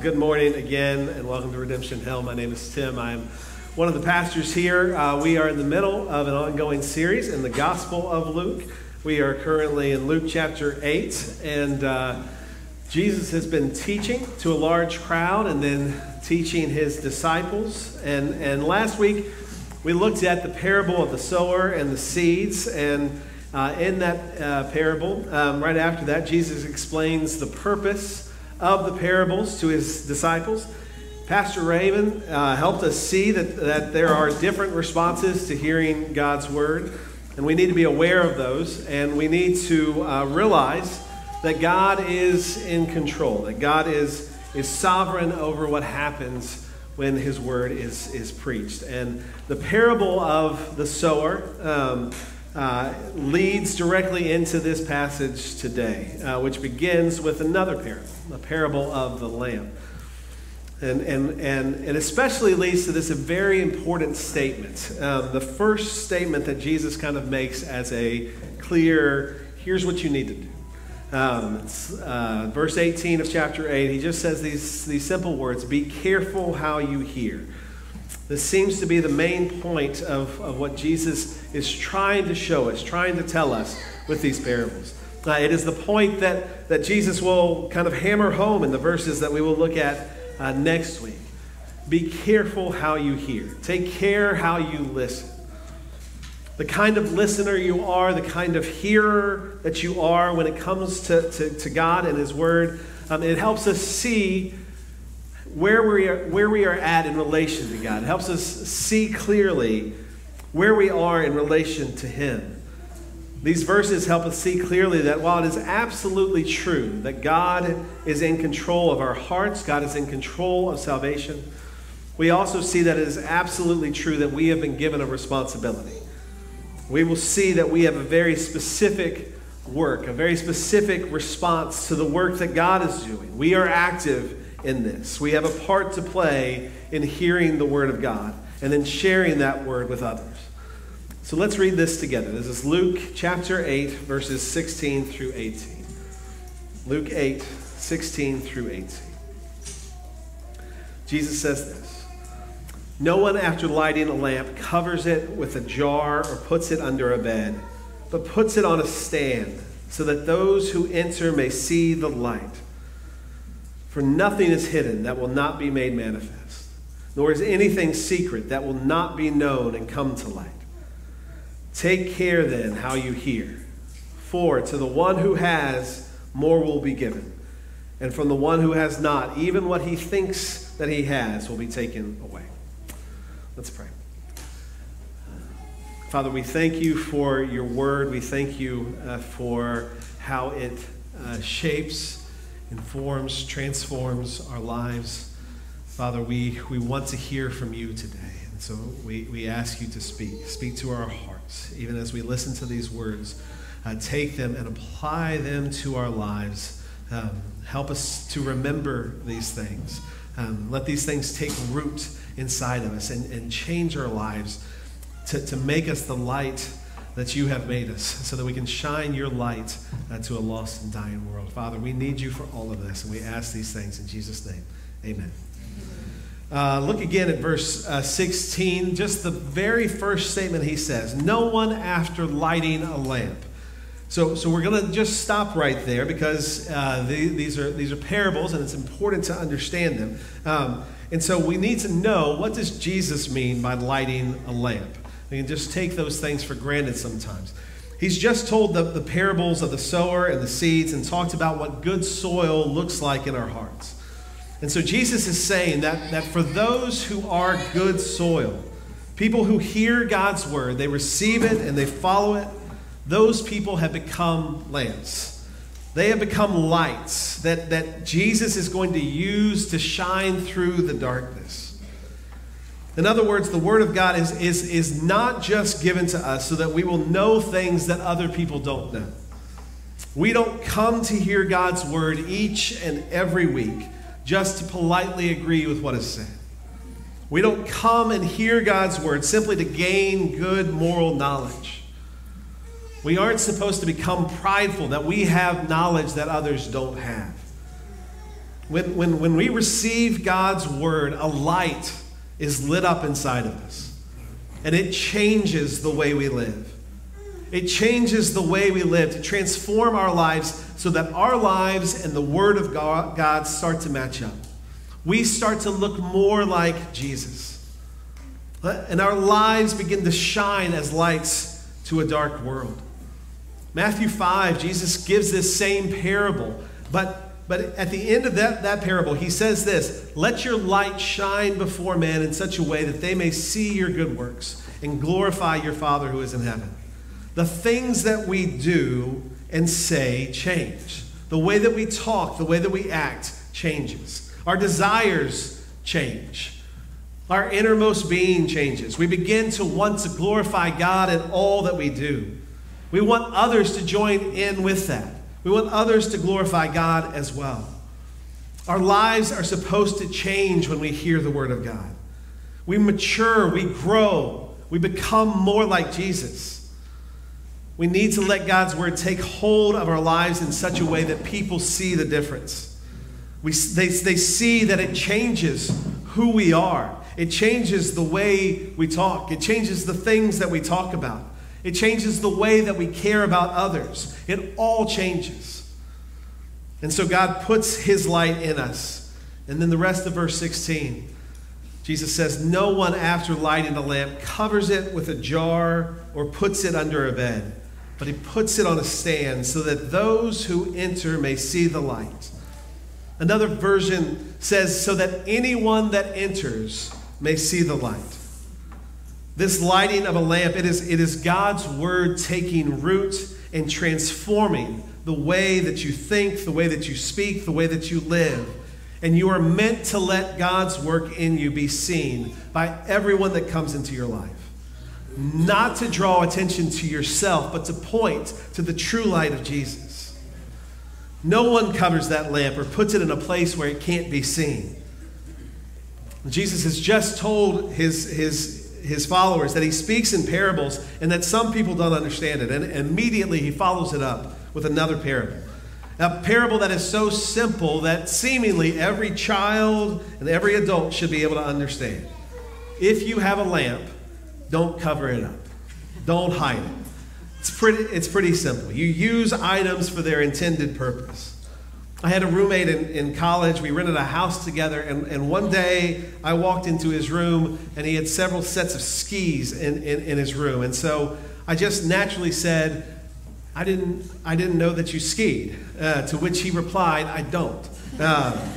good morning again, and welcome to Redemption Hill. My name is Tim. I'm one of the pastors here. Uh, we are in the middle of an ongoing series in the Gospel of Luke. We are currently in Luke chapter 8, and uh, Jesus has been teaching to a large crowd and then teaching his disciples. And, and last week, we looked at the parable of the sower and the seeds, and uh, in that uh, parable, um, right after that, Jesus explains the purpose of the parables to his disciples. Pastor Raven uh, helped us see that, that there are different responses to hearing God's word, and we need to be aware of those, and we need to uh, realize that God is in control, that God is, is sovereign over what happens when his word is, is preached. And the parable of the sower. Um, uh, leads directly into this passage today, uh, which begins with another parable, the parable of the lamb. And, and, and it especially leads to this very important statement. Um, the first statement that Jesus kind of makes as a clear, here's what you need to do. Um, uh, verse 18 of chapter 8, he just says these, these simple words Be careful how you hear. This seems to be the main point of, of what Jesus is trying to show us, trying to tell us with these parables. Uh, it is the point that, that Jesus will kind of hammer home in the verses that we will look at uh, next week. Be careful how you hear, take care how you listen. The kind of listener you are, the kind of hearer that you are when it comes to, to, to God and His Word, um, it helps us see where we are, where we are at in relation to God. It helps us see clearly where we are in relation to Him. These verses help us see clearly that while it is absolutely true that God is in control of our hearts, God is in control of salvation, we also see that it is absolutely true that we have been given a responsibility. We will see that we have a very specific work, a very specific response to the work that God is doing. We are active in this. We have a part to play in hearing the Word of God and then sharing that Word with others. So let's read this together. This is Luke chapter 8, verses 16 through 18. Luke 8, 16 through 18. Jesus says this No one, after lighting a lamp, covers it with a jar or puts it under a bed, but puts it on a stand so that those who enter may see the light. For nothing is hidden that will not be made manifest, nor is anything secret that will not be known and come to light. Take care then how you hear. For to the one who has, more will be given. And from the one who has not, even what he thinks that he has will be taken away. Let's pray. Father, we thank you for your word. We thank you uh, for how it uh, shapes informs, transforms our lives. Father, we, we want to hear from you today. And so we, we ask you to speak. Speak to our hearts, even as we listen to these words. Uh, take them and apply them to our lives. Um, help us to remember these things. Um, let these things take root inside of us and, and change our lives to, to make us the light that you have made us so that we can shine your light uh, to a lost and dying world. Father, we need you for all of this, and we ask these things in Jesus' name. Amen. Uh, look again at verse uh, 16, just the very first statement he says No one after lighting a lamp. So, so we're going to just stop right there because uh, the, these, are, these are parables and it's important to understand them. Um, and so we need to know what does Jesus mean by lighting a lamp? We can just take those things for granted sometimes. He's just told the, the parables of the sower and the seeds and talked about what good soil looks like in our hearts. And so Jesus is saying that, that for those who are good soil, people who hear God's word, they receive it and they follow it, those people have become lamps. They have become lights that, that Jesus is going to use to shine through the darkness. In other words, the Word of God is, is, is not just given to us so that we will know things that other people don't know. We don't come to hear God's Word each and every week just to politely agree with what is said. We don't come and hear God's Word simply to gain good moral knowledge. We aren't supposed to become prideful that we have knowledge that others don't have. When, when, when we receive God's word, a light is lit up inside of us. And it changes the way we live. It changes the way we live to transform our lives so that our lives and the Word of God start to match up. We start to look more like Jesus. And our lives begin to shine as lights to a dark world. Matthew 5, Jesus gives this same parable, but, but at the end of that, that parable, he says this Let your light shine before men in such a way that they may see your good works and glorify your Father who is in heaven. The things that we do and say change. The way that we talk, the way that we act changes. Our desires change. Our innermost being changes. We begin to want to glorify God in all that we do. We want others to join in with that. We want others to glorify God as well. Our lives are supposed to change when we hear the Word of God. We mature, we grow, we become more like Jesus. We need to let God's Word take hold of our lives in such a way that people see the difference. We, they, they see that it changes who we are. It changes the way we talk. It changes the things that we talk about. It changes the way that we care about others. It all changes. And so God puts his light in us. And then the rest of verse 16, Jesus says, No one after lighting a lamp covers it with a jar or puts it under a bed, but he puts it on a stand so that those who enter may see the light. Another version says, So that anyone that enters may see the light. This lighting of a lamp, it is, it is God's word taking root and transforming the way that you think, the way that you speak, the way that you live. And you are meant to let God's work in you be seen by everyone that comes into your life. Not to draw attention to yourself, but to point to the true light of Jesus. No one covers that lamp or puts it in a place where it can't be seen. Jesus has just told his, his, his followers that he speaks in parables and that some people don't understand it. And immediately he follows it up with another parable. A parable that is so simple that seemingly every child and every adult should be able to understand. If you have a lamp, don't cover it up, don't hide it. It's pretty, it's pretty simple. You use items for their intended purpose. I had a roommate in, in college. We rented a house together, and, and one day I walked into his room, and he had several sets of skis in, in, in his room. And so I just naturally said, I didn't, I didn't know that you skied. Uh, to which he replied, I don't. Uh,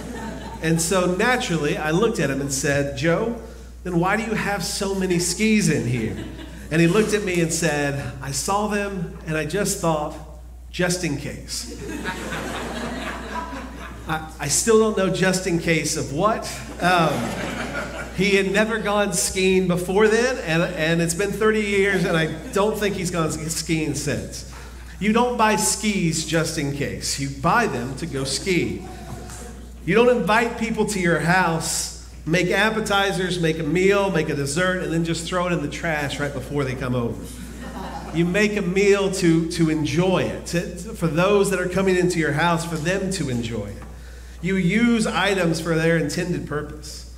and so naturally, I looked at him and said, Joe, then why do you have so many skis in here? And he looked at me and said, I saw them, and I just thought, just in case. I, I still don't know just in case of what. Um, he had never gone skiing before then, and, and it's been 30 years, and I don't think he's gone skiing since. You don't buy skis just in case, you buy them to go ski. You don't invite people to your house, make appetizers, make a meal, make a dessert, and then just throw it in the trash right before they come over. You make a meal to, to enjoy it, to, for those that are coming into your house, for them to enjoy it. You use items for their intended purpose.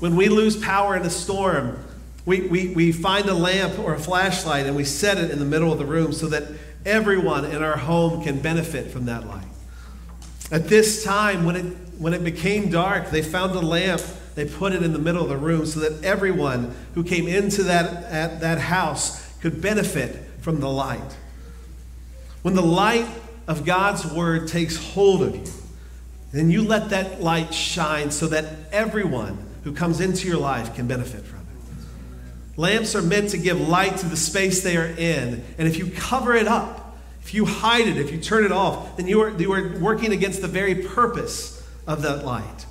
When we lose power in a storm, we, we, we find a lamp or a flashlight and we set it in the middle of the room so that everyone in our home can benefit from that light. At this time, when it, when it became dark, they found a lamp, they put it in the middle of the room so that everyone who came into that, at that house could benefit from the light. When the light of God's word takes hold of you, then you let that light shine so that everyone who comes into your life can benefit from it. Lamps are meant to give light to the space they are in. And if you cover it up, if you hide it, if you turn it off, then you are, you are working against the very purpose of that light.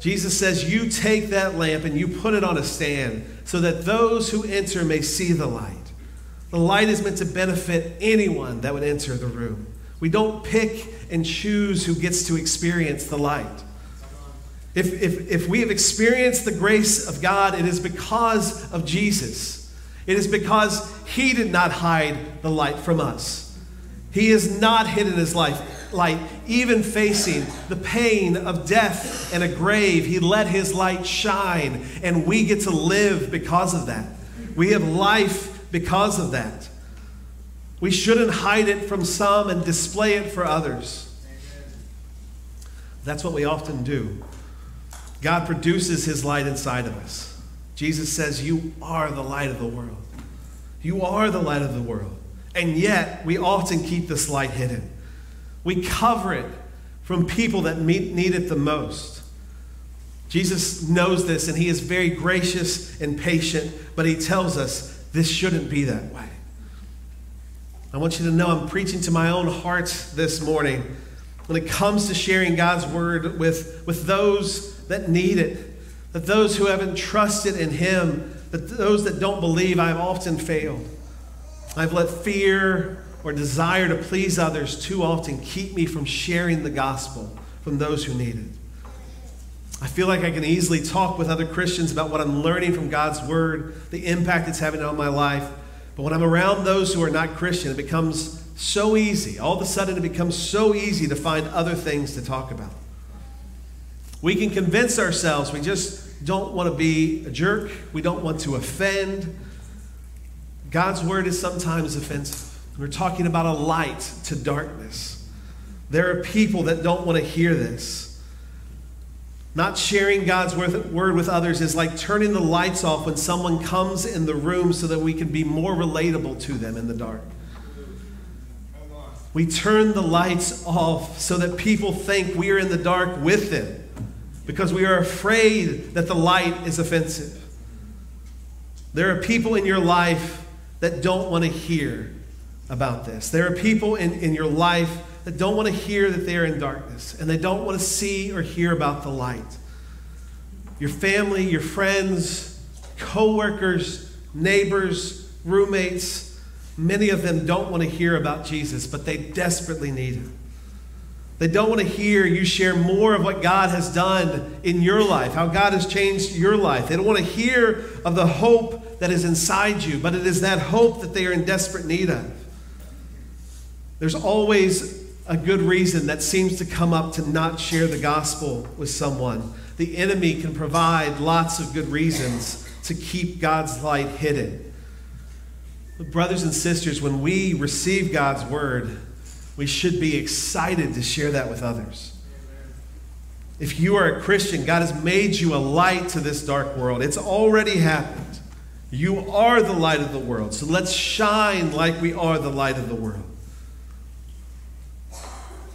Jesus says, You take that lamp and you put it on a stand so that those who enter may see the light. The light is meant to benefit anyone that would enter the room. We don't pick and choose who gets to experience the light. If, if, if we have experienced the grace of God, it is because of Jesus. It is because He did not hide the light from us. He has not hidden His life, light, even facing the pain of death and a grave. He let his light shine, and we get to live because of that. We have life because of that. We shouldn't hide it from some and display it for others. That's what we often do. God produces his light inside of us. Jesus says, You are the light of the world. You are the light of the world. And yet, we often keep this light hidden. We cover it from people that need it the most. Jesus knows this, and he is very gracious and patient, but he tells us this shouldn't be that way. I want you to know I'm preaching to my own heart this morning when it comes to sharing God's word with, with those that need it, that those who haven't trusted in Him, that those that don't believe, I've often failed. I've let fear or desire to please others too often keep me from sharing the gospel from those who need it. I feel like I can easily talk with other Christians about what I'm learning from God's word, the impact it's having on my life. But when I'm around those who are not Christian, it becomes so easy. All of a sudden, it becomes so easy to find other things to talk about. We can convince ourselves we just don't want to be a jerk, we don't want to offend. God's word is sometimes offensive. We're talking about a light to darkness. There are people that don't want to hear this. Not sharing God's word with others is like turning the lights off when someone comes in the room so that we can be more relatable to them in the dark. We turn the lights off so that people think we are in the dark with them because we are afraid that the light is offensive. There are people in your life that don't want to hear about this. There are people in, in your life that don't want to hear that they are in darkness and they don't want to see or hear about the light. Your family, your friends, coworkers, neighbors, roommates, many of them don't want to hear about Jesus, but they desperately need him. They don't want to hear you share more of what God has done in your life, how God has changed your life. They don't want to hear of the hope that is inside you, but it is that hope that they are in desperate need of. There's always a good reason that seems to come up to not share the gospel with someone. The enemy can provide lots of good reasons to keep God's light hidden. But brothers and sisters, when we receive God's word, we should be excited to share that with others. If you are a Christian, God has made you a light to this dark world. It's already happened. You are the light of the world. So let's shine like we are the light of the world.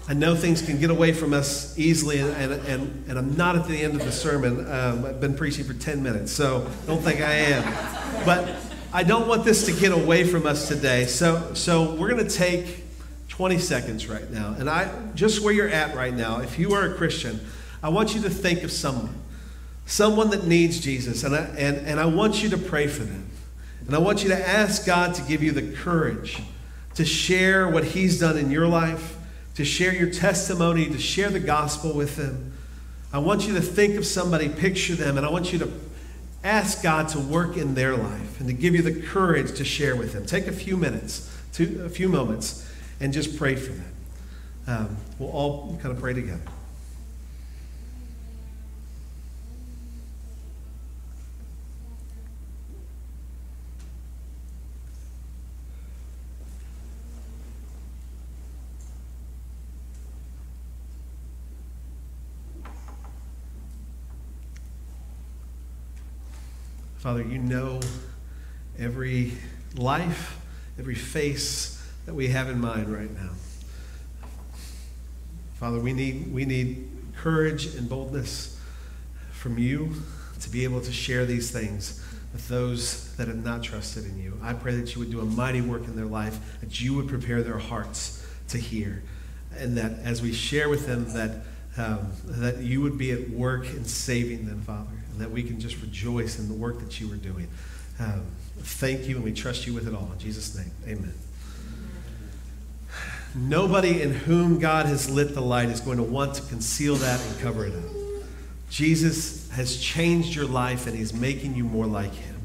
I know things can get away from us easily, and, and, and, I'm not at the end of the sermon. Um, I've been preaching for 10 minutes, so don't think I am. But I don't want this to get away from us today. So, so we're going to take 20 seconds right now. And I, just where you're at right now, if you are a Christian, I want you to think of someone, someone that needs Jesus, and I, and, and I want you to pray for them. And I want you to ask God to give you the courage to share what He's done in your life to share your testimony, to share the gospel with them. I want you to think of somebody, picture them, and I want you to ask God to work in their life and to give you the courage to share with them. Take a few minutes, to, a few moments, and just pray for them. Um, we'll all kind of pray together. Father, you know every life, every face that we have in mind right now. Father, we need, we need courage and boldness from you to be able to share these things with those that have not trusted in you. I pray that you would do a mighty work in their life, that you would prepare their hearts to hear, and that as we share with them, that, um, that you would be at work in saving them, Father that we can just rejoice in the work that you are doing. Um, thank you, and we trust you with it all. In Jesus' name, amen. Nobody in whom God has lit the light is going to want to conceal that and cover it up. Jesus has changed your life and he's making you more like him.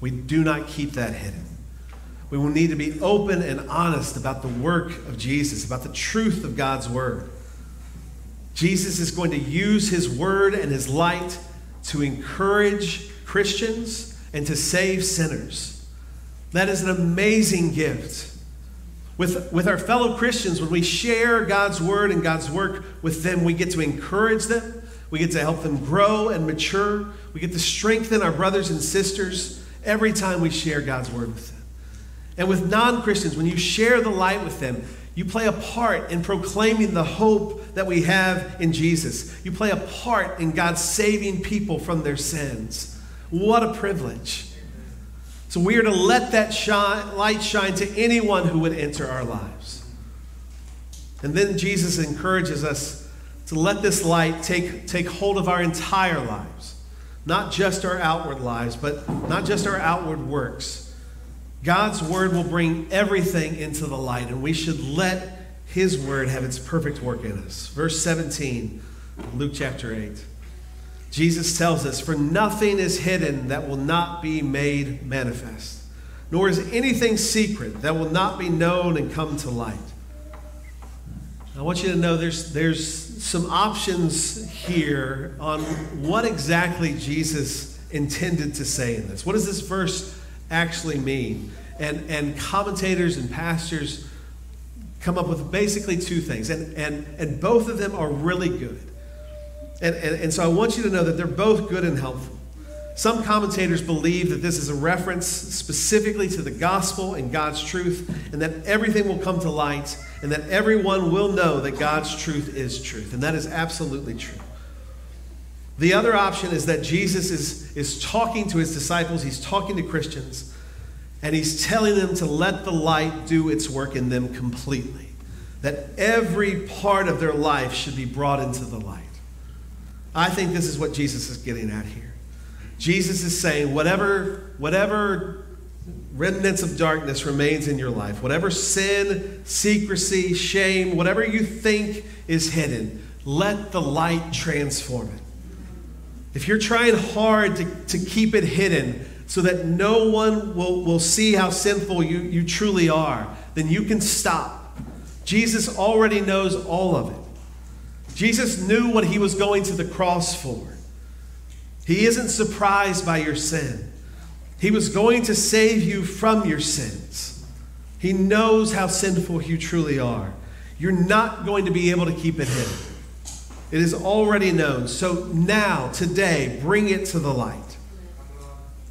We do not keep that hidden. We will need to be open and honest about the work of Jesus, about the truth of God's word. Jesus is going to use his word and his light to encourage Christians and to save sinners. That is an amazing gift. With, with our fellow Christians, when we share God's word and God's work with them, we get to encourage them. We get to help them grow and mature. We get to strengthen our brothers and sisters every time we share God's word with them. And with non Christians, when you share the light with them, you play a part in proclaiming the hope that we have in Jesus. You play a part in God saving people from their sins. What a privilege. So we are to let that shine, light shine to anyone who would enter our lives. And then Jesus encourages us to let this light take, take hold of our entire lives, not just our outward lives, but not just our outward works God's word will bring everything into the light, and we should let his word have its perfect work in us. Verse 17, Luke chapter 8. Jesus tells us, For nothing is hidden that will not be made manifest, nor is anything secret that will not be known and come to light. I want you to know there's, there's some options here on what exactly Jesus intended to say in this. What does this verse actually mean. And, and commentators and pastors come up with basically two things, and, and, and both of them are really good. And, and, and so I want you to know that they're both good and helpful. Some commentators believe that this is a reference specifically to the gospel and God's truth, and that everything will come to light, and that everyone will know that God's truth is truth. And that is absolutely true. The other option is that Jesus is, is talking to his disciples, he's talking to Christians, and he's telling them to let the light do its work in them completely. That every part of their life should be brought into the light. I think this is what Jesus is getting at here. Jesus is saying, whatever, whatever remnants of darkness remains in your life, whatever sin, secrecy, shame, whatever you think is hidden, let the light transform it. If you're trying hard to, to keep it hidden so that no one will, will see how sinful you, you truly are, then you can stop. Jesus already knows all of it. Jesus knew what he was going to the cross for. He isn't surprised by your sin. He was going to save you from your sins. He knows how sinful you truly are. You're not going to be able to keep it hidden. It is already known. So now, today, bring it to the light.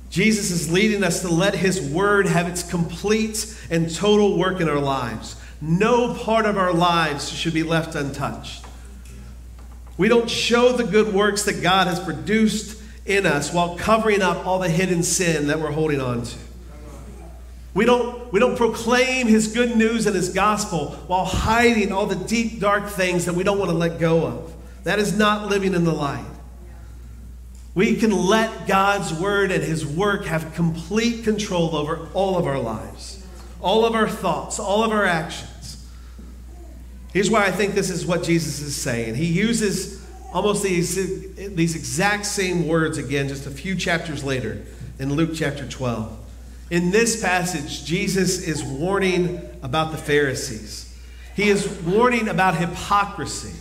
Jesus is leading us to let his word have its complete and total work in our lives. No part of our lives should be left untouched. We don't show the good works that God has produced in us while covering up all the hidden sin that we're holding on to. We don't, we don't proclaim his good news and his gospel while hiding all the deep, dark things that we don't want to let go of. That is not living in the light. We can let God's word and his work have complete control over all of our lives, all of our thoughts, all of our actions. Here's why I think this is what Jesus is saying. He uses almost these, these exact same words again just a few chapters later in Luke chapter 12. In this passage, Jesus is warning about the Pharisees. He is warning about hypocrisy.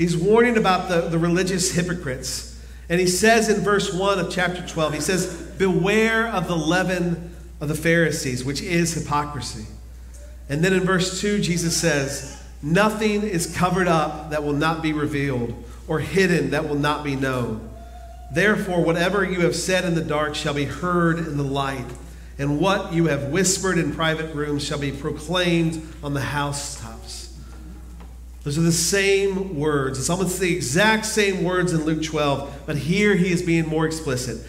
He's warning about the, the religious hypocrites. And he says in verse 1 of chapter 12, he says, Beware of the leaven of the Pharisees, which is hypocrisy. And then in verse 2, Jesus says, Nothing is covered up that will not be revealed, or hidden that will not be known. Therefore, whatever you have said in the dark shall be heard in the light, and what you have whispered in private rooms shall be proclaimed on the housetops. Those are the same words. It's almost the exact same words in Luke 12, but here he is being more explicit.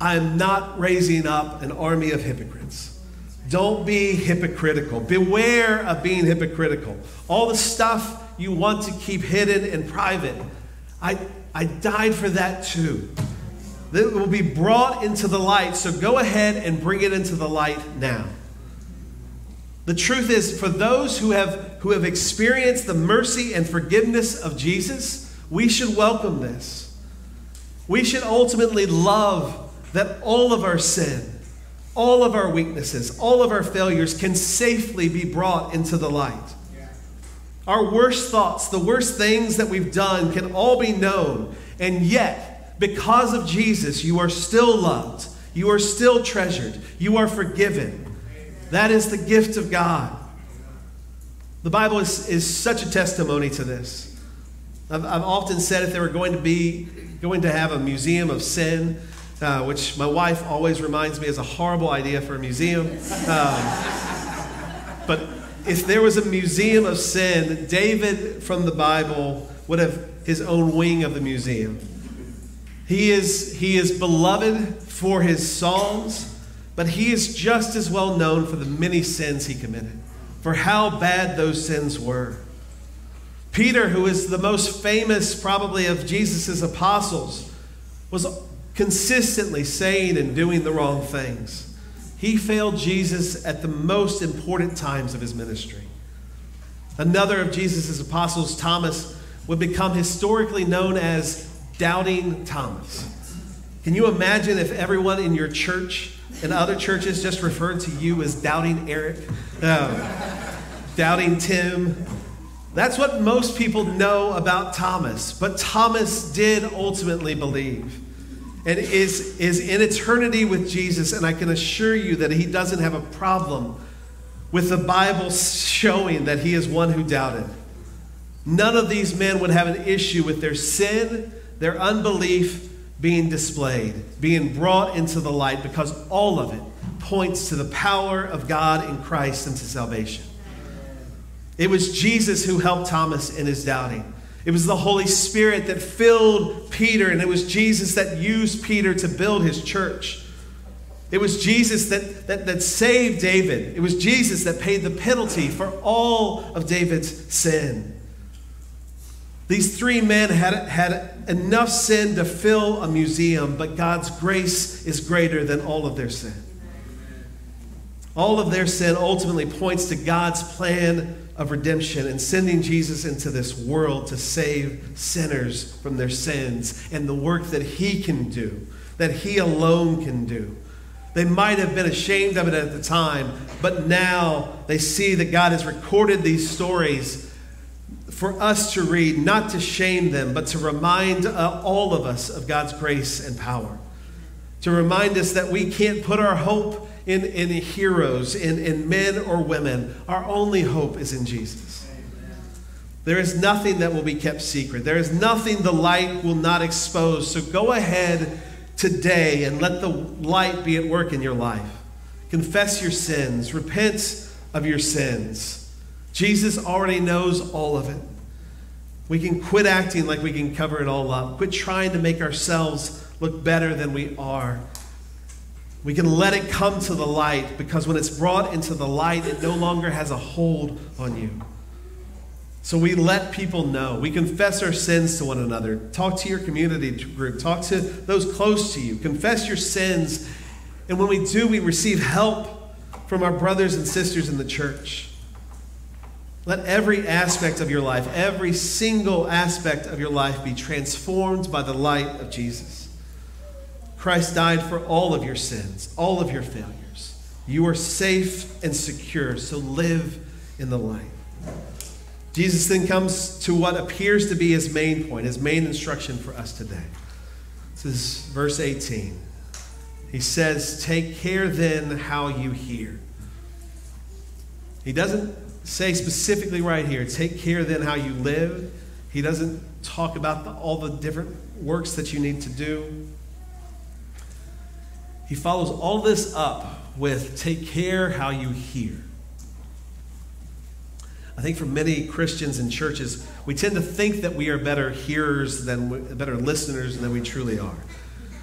I am not raising up an army of hypocrites. Don't be hypocritical. Beware of being hypocritical. All the stuff you want to keep hidden and private, I, I died for that too. It will be brought into the light, so go ahead and bring it into the light now. The truth is, for those who have, who have experienced the mercy and forgiveness of Jesus, we should welcome this. We should ultimately love that all of our sin, all of our weaknesses, all of our failures can safely be brought into the light. Our worst thoughts, the worst things that we've done can all be known. And yet, because of Jesus, you are still loved. You are still treasured. You are forgiven. That is the gift of God. The Bible is, is such a testimony to this. I've, I've often said if they were going to be going to have a museum of sin, uh, which my wife always reminds me is a horrible idea for a museum. Um, but if there was a museum of sin, David from the Bible would have his own wing of the museum. He is, he is beloved for his psalms, but he is just as well known for the many sins he committed, for how bad those sins were. Peter, who is the most famous probably of Jesus' apostles, was consistently saying and doing the wrong things. He failed Jesus at the most important times of his ministry. Another of Jesus' apostles, Thomas, would become historically known as Doubting Thomas. Can you imagine if everyone in your church and other churches just referred to you as Doubting Eric, um, Doubting Tim, that's what most people know about Thomas. But Thomas did ultimately believe and is, is in eternity with Jesus. And I can assure you that he doesn't have a problem with the Bible showing that he is one who doubted. None of these men would have an issue with their sin, their unbelief being displayed, being brought into the light, because all of it points to the power of God in Christ and to salvation. It was Jesus who helped Thomas in his doubting. It was the Holy Spirit that filled Peter, and it was Jesus that used Peter to build his church. It was Jesus that, that, that saved David. It was Jesus that paid the penalty for all of David's sin. These three men had, had enough sin to fill a museum, but God's grace is greater than all of their sin. All of their sin ultimately points to God's plan of redemption and sending Jesus into this world to save sinners from their sins and the work that he can do, that he alone can do. They might have been ashamed of it at the time, but now they see that God has recorded these stories for us to read, not to shame them, but to remind uh, all of us of God's grace and power. To remind us that we can't put our hope in, in heroes, in, in men or women. Our only hope is in Jesus. There is nothing that will be kept secret. There is nothing the light will not expose. So go ahead today and let the light be at work in your life. Confess your sins, repent of your sins. Jesus already knows all of it. We can quit acting like we can cover it all up, quit trying to make ourselves look better than we are. We can let it come to the light because when it's brought into the light, it no longer has a hold on you. So we let people know. We confess our sins to one another. Talk to your community group. Talk to those close to you. Confess your sins. And when we do, we receive help from our brothers and sisters in the church. Let every aspect of your life, every single aspect of your life be transformed by the light of Jesus. Christ died for all of your sins, all of your failures. You are safe and secure, so live in the light. Jesus then comes to what appears to be his main point, his main instruction for us today. This is verse 18. He says, Take care then how you hear. He doesn't say specifically right here, take care then how you live. He doesn't talk about the, all the different works that you need to do. He follows all this up with take care how you hear. I think for many Christians and churches, we tend to think that we are better hearers than better listeners than we truly are.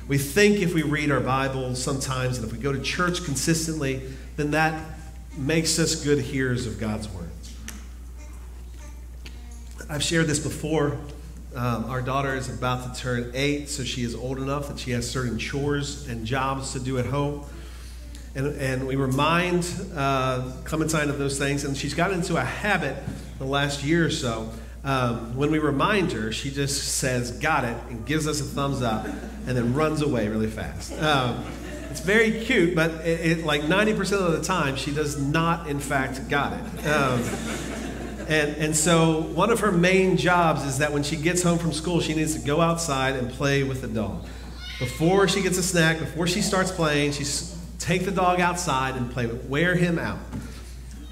We think if we read our Bible sometimes and if we go to church consistently, then that makes us good hearers of God's word. I've shared this before. Um, our daughter is about to turn eight, so she is old enough that she has certain chores and jobs to do at home. And, and we remind uh, Clementine of those things, and she's gotten into a habit the last year or so. Um, when we remind her, she just says, Got it, and gives us a thumbs up, and then runs away really fast. Um, it's very cute, but it, it, like 90% of the time, she does not, in fact, got it. Um, and, and so, one of her main jobs is that when she gets home from school, she needs to go outside and play with the dog. Before she gets a snack, before she starts playing, she take the dog outside and play with, wear him out.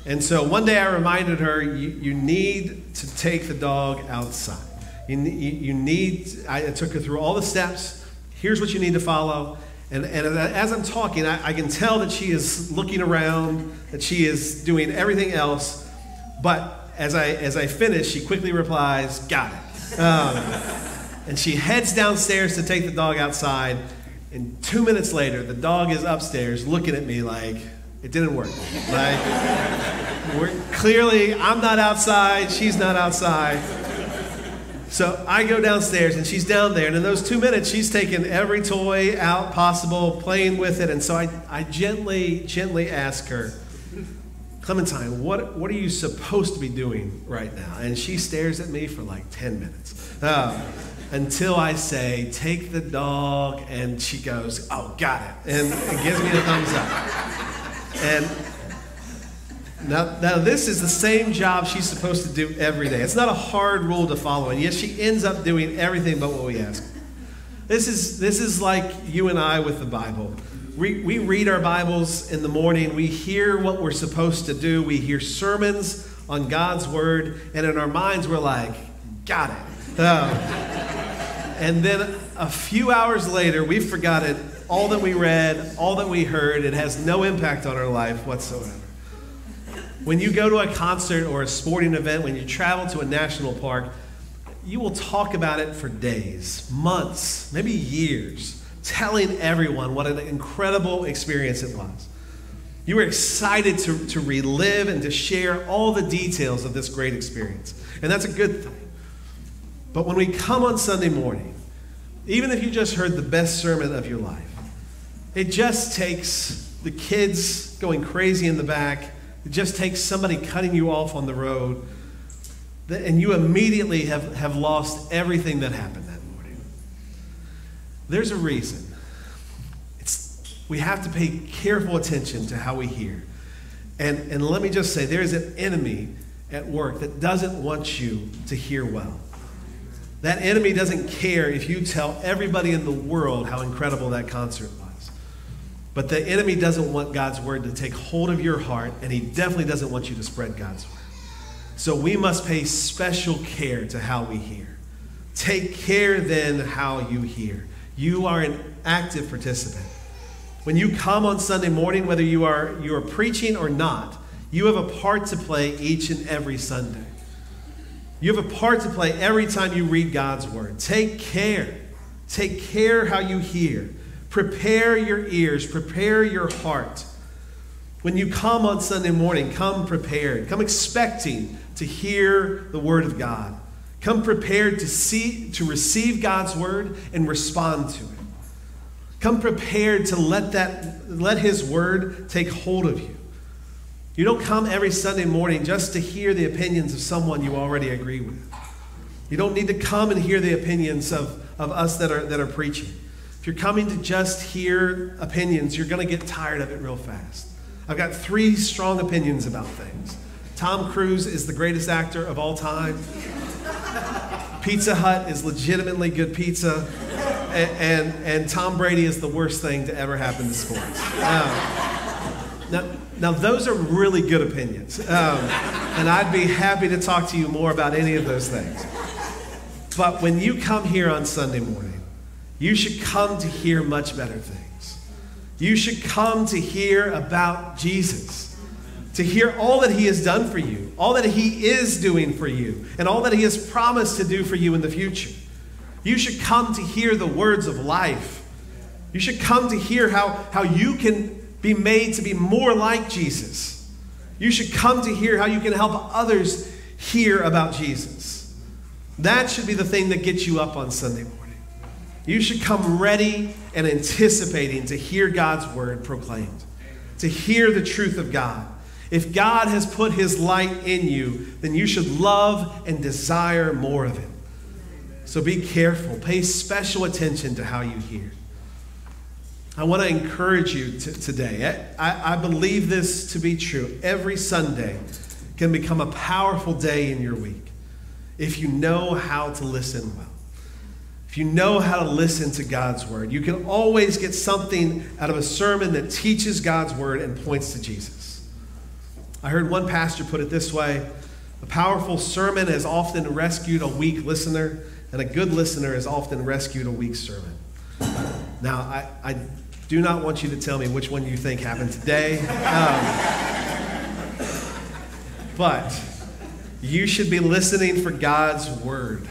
And so one day I reminded her, you, you need to take the dog outside. You, you, you need, I took her through all the steps. Here's what you need to follow. And, and as I'm talking, I, I, can tell that she is looking around, that she is doing everything else. But as I, as I finish, she quickly replies, Got it. Um, and she heads downstairs to take the dog outside. And two minutes later, the dog is upstairs looking at me like, it didn't work. Like, we're, clearly, I'm not outside, she's not outside. So I go downstairs and she's down there, and in those two minutes, she's taken every toy out possible, playing with it. And so I, I gently, gently ask her, Clementine, what, what are you supposed to be doing right now? And she stares at me for like 10 minutes uh, until I say, Take the dog. And she goes, Oh, got it. And, and gives me a thumbs up. And now, now, this is the same job she's supposed to do every day. It's not a hard rule to follow, and yet she ends up doing everything but what we ask. This is, this is like you and I with the Bible. We, we read our Bibles in the morning, we hear what we're supposed to do, we hear sermons on God's Word, and in our minds we're like, got it. Uh, and then a few hours later, we've forgotten all that we read, all that we heard. It has no impact on our life whatsoever. When you go to a concert or a sporting event, when you travel to a national park, you will talk about it for days, months, maybe years, telling everyone what an incredible experience it was. You were excited to, to relive and to share all the details of this great experience. And that's a good thing. But when we come on Sunday morning, even if you just heard the best sermon of your life, it just takes the kids going crazy in the back it just takes somebody cutting you off on the road, and you immediately have, have lost everything that happened that morning. There's a reason. It's, we have to pay careful attention to how we hear. And, and let me just say there is an enemy at work that doesn't want you to hear well. That enemy doesn't care if you tell everybody in the world how incredible that concert was. But the enemy doesn't want God's word to take hold of your heart, and he definitely doesn't want you to spread God's word. So we must pay special care to how we hear. Take care then how you hear. You are an active participant. When you come on Sunday morning, whether you are, you are preaching or not, you have a part to play each and every Sunday. You have a part to play every time you read God's word. Take care. Take care how you hear. Prepare your ears, prepare your heart. When you come on Sunday morning, come prepared. Come expecting to hear the word of God. Come prepared to see to receive God's word and respond to it. Come prepared to let that let his word take hold of you. You don't come every Sunday morning just to hear the opinions of someone you already agree with. You don't need to come and hear the opinions of, of us that are, that are preaching. If you're coming to just hear opinions, you're going to get tired of it real fast. I've got three strong opinions about things. Tom Cruise is the greatest actor of all time. Pizza Hut is legitimately good pizza. And, and, and, Tom Brady is the worst thing to ever happen to sports. Um, now, now, those are really good opinions. Um, and I'd be happy to talk to you more about any of those things. But when you come here on Sunday morning, you should come to hear much better things. You should come to hear about Jesus, to hear all that He has done for you, all that He is doing for you, and all that He has promised to do for you in the future. You should come to hear the words of life. You should come to hear how, how you can be made to be more like Jesus. You should come to hear how you can help others hear about Jesus. That should be the thing that gets you up on Sunday morning. You should come ready and anticipating to hear God's word proclaimed, to hear the truth of God. If God has put his light in you, then you should love and desire more of it. So be careful. Pay special attention to how you hear. I want to encourage you to, today. I, I believe this to be true. Every Sunday can become a powerful day in your week if you know how to listen well. If you know how to listen to God's word, you can always get something out of a sermon that teaches God's word and points to Jesus. I heard one pastor put it this way a powerful sermon has often rescued a weak listener, and a good listener has often rescued a weak sermon. Now, I, I do not want you to tell me which one you think happened today. Um, but you should be listening for God's word.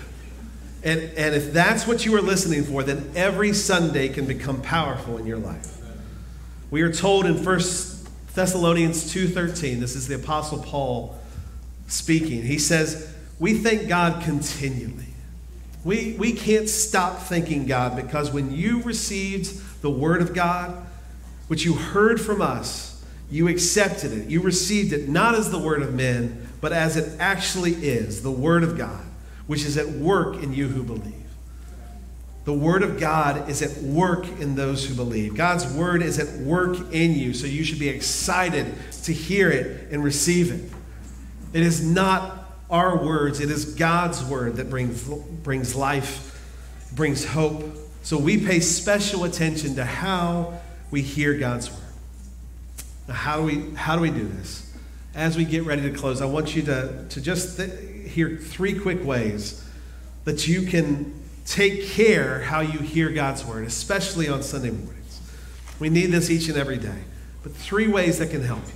And, and if that's what you are listening for, then every Sunday can become powerful in your life. We are told in 1 Thessalonians 2.13, this is the Apostle Paul speaking. He says, we thank God continually. We, we can't stop thanking God because when you received the Word of God, which you heard from us, you accepted it. You received it not as the Word of men, but as it actually is the Word of God which is at work in you who believe. The Word of God is at work in those who believe. God's Word is at work in you, so you should be excited to hear it and receive it. It is not our words, it is God's Word that brings, brings life, brings hope. So we pay special attention to how we hear God's Word. Now, how do we, how do, we do this? As we get ready to close, I want you to, to just th- here three quick ways that you can take care how you hear God's word, especially on Sunday mornings. We need this each and every day. But three ways that can help you.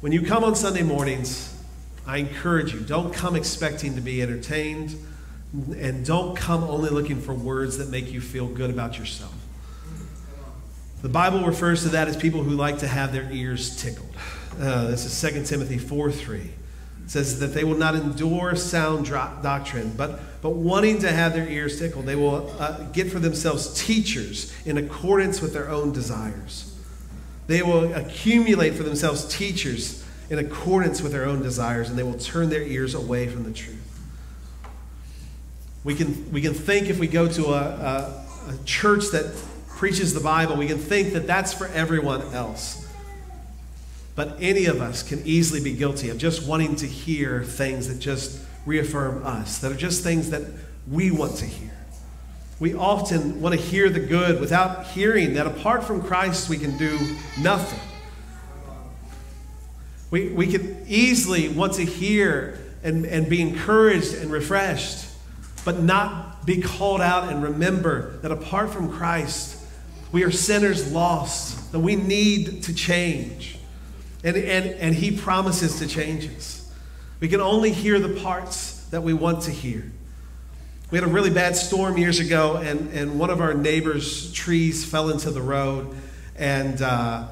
When you come on Sunday mornings, I encourage you, don't come expecting to be entertained and don't come only looking for words that make you feel good about yourself. The Bible refers to that as people who like to have their ears tickled. Uh, this is 2 Timothy 4 3 says that they will not endure sound doctrine, but, but wanting to have their ears tickled, they will uh, get for themselves teachers in accordance with their own desires. They will accumulate for themselves teachers in accordance with their own desires, and they will turn their ears away from the truth. We can, we can think if we go to a, a, a church that preaches the Bible, we can think that that's for everyone else. But any of us can easily be guilty of just wanting to hear things that just reaffirm us, that are just things that we want to hear. We often want to hear the good without hearing that apart from Christ, we can do nothing. We, we can easily want to hear and, and be encouraged and refreshed, but not be called out and remember that apart from Christ, we are sinners lost, that we need to change. And, and, and He promises to change us. We can only hear the parts that we want to hear. We had a really bad storm years ago, and, and one of our neighbor's trees fell into the road. And, uh,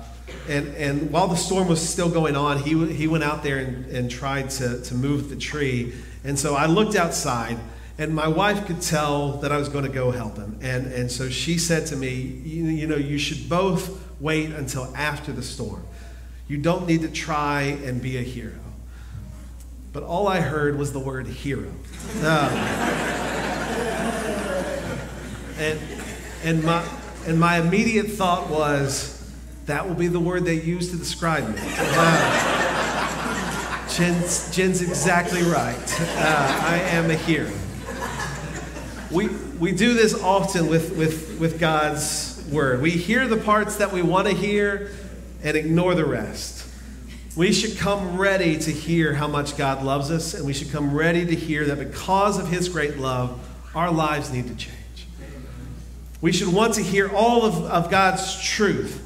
and, and while the storm was still going on, he, he went out there and, and tried to, to move the tree. And so I looked outside, and my wife could tell that I was going to go help him. And, and so she said to me, you, you know, you should both wait until after the storm. You don't need to try and be a hero. But all I heard was the word hero. Uh, and, and, my, and my immediate thought was, that will be the word they use to describe me. Uh, Jen's, Jen's exactly right. Uh, I am a hero. We, we do this often with, with, with God's word. We hear the parts that we want to hear, and ignore the rest. We should come ready to hear how much God loves us, and we should come ready to hear that because of His great love, our lives need to change. We should want to hear all of, of God's truth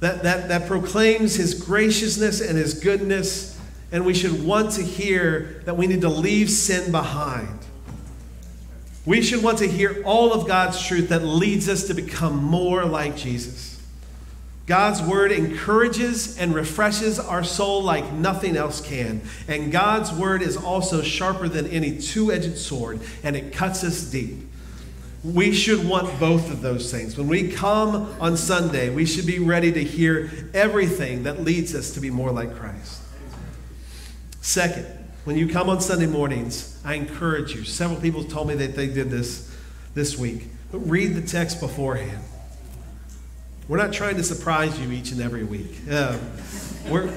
that, that, that proclaims His graciousness and His goodness, and we should want to hear that we need to leave sin behind. We should want to hear all of God's truth that leads us to become more like Jesus. God's word encourages and refreshes our soul like nothing else can. And God's word is also sharper than any two edged sword, and it cuts us deep. We should want both of those things. When we come on Sunday, we should be ready to hear everything that leads us to be more like Christ. Second, when you come on Sunday mornings, I encourage you. Several people told me that they did this this week. But read the text beforehand. We're not trying to surprise you each and every week. Um, we're,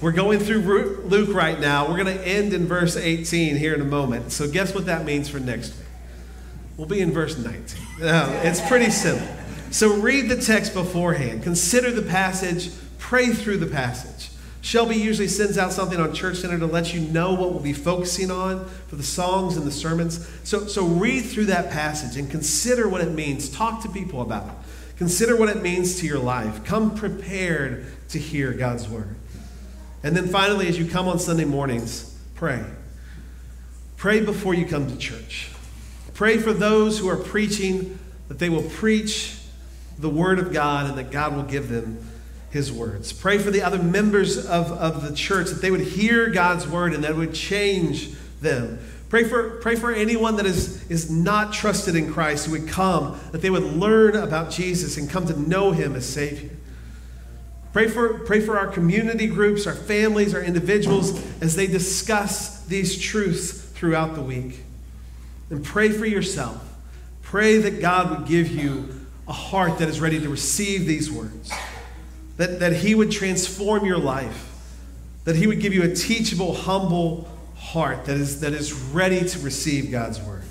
we're going through Luke right now. We're going to end in verse 18 here in a moment. So, guess what that means for next week? We'll be in verse 19. Uh, it's pretty simple. So, read the text beforehand, consider the passage, pray through the passage. Shelby usually sends out something on Church Center to let you know what we'll be focusing on for the songs and the sermons. So, so read through that passage and consider what it means. Talk to people about it. Consider what it means to your life. Come prepared to hear God's word. And then finally, as you come on Sunday mornings, pray. Pray before you come to church. Pray for those who are preaching that they will preach the word of God and that God will give them his words. Pray for the other members of, of the church that they would hear God's word and that would change them. Pray for, pray for anyone that is, is not trusted in Christ who would come, that they would learn about Jesus and come to know him as Savior. Pray for, pray for our community groups, our families, our individuals as they discuss these truths throughout the week. And pray for yourself. Pray that God would give you a heart that is ready to receive these words, that, that He would transform your life, that He would give you a teachable, humble, heart that is, that is ready to receive God's word.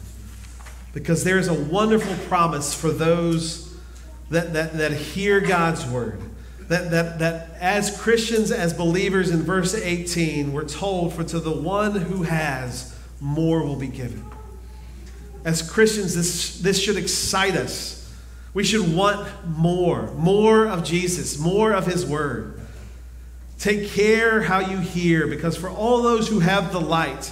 Because there is a wonderful promise for those that, that, that hear God's word. That, that, that as Christians, as believers in verse 18, we're told, For to the one who has, more will be given. As Christians, this, this should excite us. We should want more, more of Jesus, more of his word. Take care how you hear, because for all those who have the light,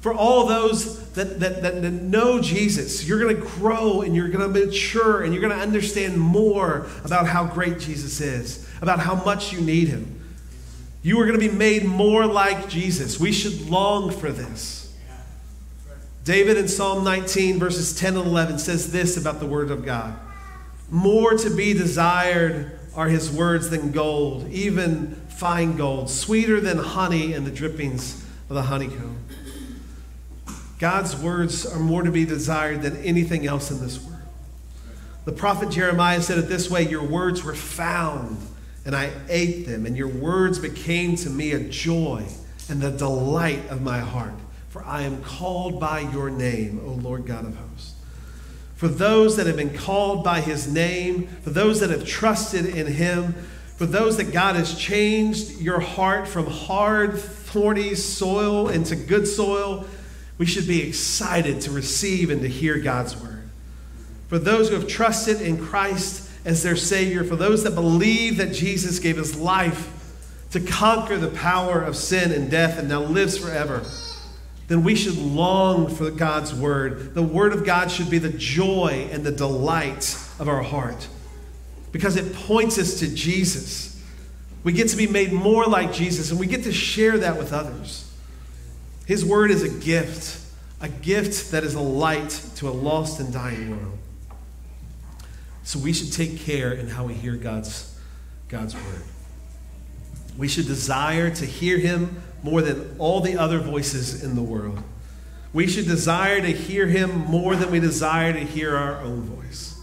for all those that, that, that, that know Jesus, you're going to grow and you're going to mature and you're going to understand more about how great Jesus is, about how much you need him. You are going to be made more like Jesus. We should long for this. David in Psalm 19, verses 10 and 11, says this about the Word of God More to be desired are his words than gold, even fine gold, sweeter than honey and the drippings of the honeycomb. God's words are more to be desired than anything else in this world. The prophet Jeremiah said it this way Your words were found, and I ate them, and your words became to me a joy and the delight of my heart. For I am called by your name, O Lord God of hosts for those that have been called by his name, for those that have trusted in him, for those that God has changed your heart from hard, thorny soil into good soil, we should be excited to receive and to hear God's word. For those who have trusted in Christ as their Savior, for those that believe that Jesus gave his life to conquer the power of sin and death and now lives forever then we should long for God's word. The word of God should be the joy and the delight of our heart because it points us to Jesus. We get to be made more like Jesus and we get to share that with others. His word is a gift, a gift that is a light to a lost and dying world. So we should take care in how we hear God's, God's word. We should desire to hear him more than all the other voices in the world. We should desire to hear him more than we desire to hear our own voice.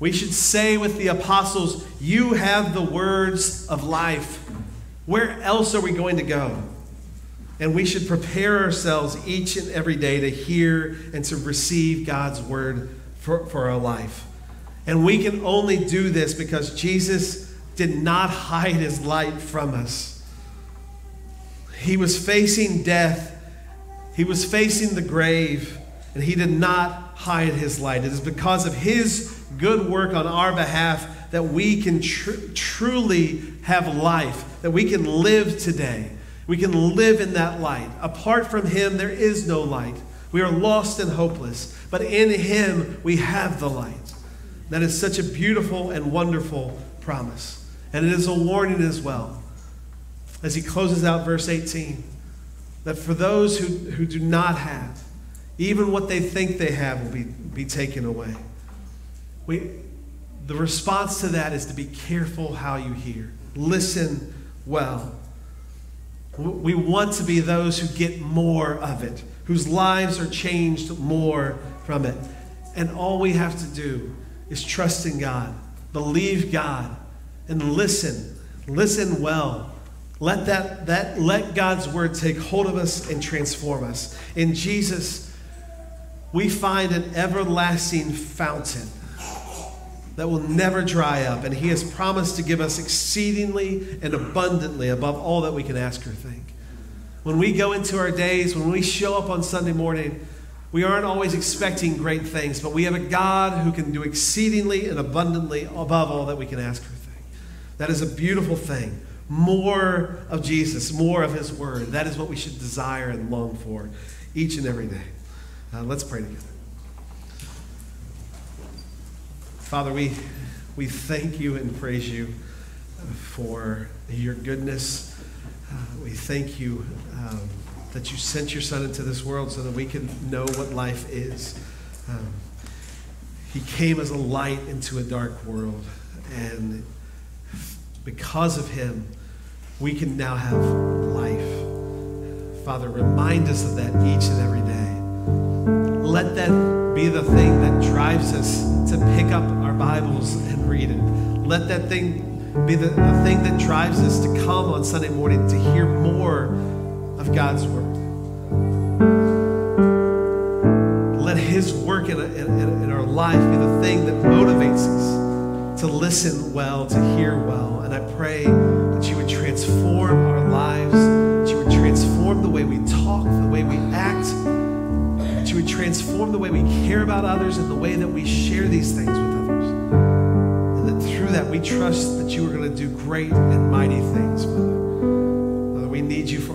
We should say with the apostles, You have the words of life. Where else are we going to go? And we should prepare ourselves each and every day to hear and to receive God's word for, for our life. And we can only do this because Jesus did not hide his light from us. He was facing death, he was facing the grave, and he did not hide his light. It is because of his good work on our behalf that we can tr- truly have life, that we can live today. We can live in that light. Apart from him, there is no light. We are lost and hopeless, but in him we have the light. That is such a beautiful and wonderful promise. And it is a warning as well as he closes out verse 18 that for those who, who do not have, even what they think they have will be, be taken away. We, the response to that is to be careful how you hear. Listen well. We want to be those who get more of it, whose lives are changed more from it. And all we have to do is trust in God Believe God and listen. Listen well. Let that, that let God's word take hold of us and transform us. In Jesus, we find an everlasting fountain that will never dry up, and He has promised to give us exceedingly and abundantly above all that we can ask or think. When we go into our days, when we show up on Sunday morning, we aren't always expecting great things, but we have a God who can do exceedingly and abundantly above all that we can ask or think. That is a beautiful thing. More of Jesus, more of His Word. That is what we should desire and long for each and every day. Uh, let's pray together. Father, we, we thank you and praise you for your goodness. Uh, we thank you um, that you sent your Son into this world so that we can know what life is. Um, he came as a light into a dark world, and because of him, we can now have life. Father, remind us of that each and every day. Let that be the thing that drives us to pick up our Bibles and read it. Let that thing be the, the thing that drives us to come on Sunday morning to hear more of God's Word. Let His work in, in, in our life be the thing that motivates us to listen well, to hear well. I pray that you would transform our lives, that you would transform the way we talk, the way we act, that you would transform the way we care about others and the way that we share these things with others. And that through that we trust that you are going to do great and mighty things, Father. Father, we need you for